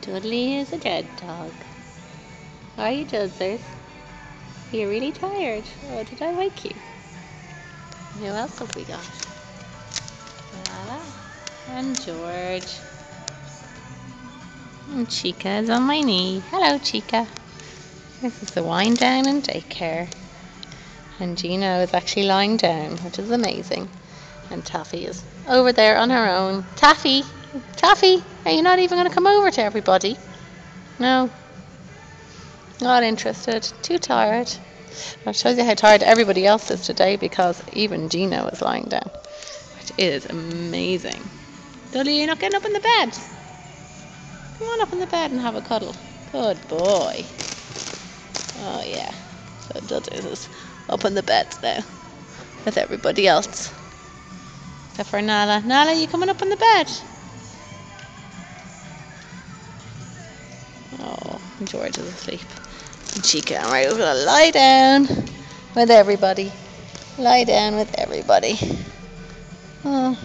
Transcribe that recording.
Dudley is a dead dog. Are you, Judzers? You're really tired. Oh, did I wake you? Who else have we got? Lala and George. And Chica is on my knee. Hello, Chica. This is the wind down and daycare. And Gino is actually lying down, which is amazing. And Taffy is over there on her own. Taffy! Taffy! Are you not even going to come over to everybody? No. Not interested. Too tired. That shows you how tired everybody else is today because even Gino is lying down. Which is amazing. Dudley, you're not getting up in the bed. Come on up in the bed and have a cuddle. Good boy. Oh yeah. So Dudley is up in the bed now with everybody else. Except for Nala. Nala, you coming up in the bed? Oh, George is asleep. And Chica, I'm right over to lie down with everybody. Lie down with everybody. Oh.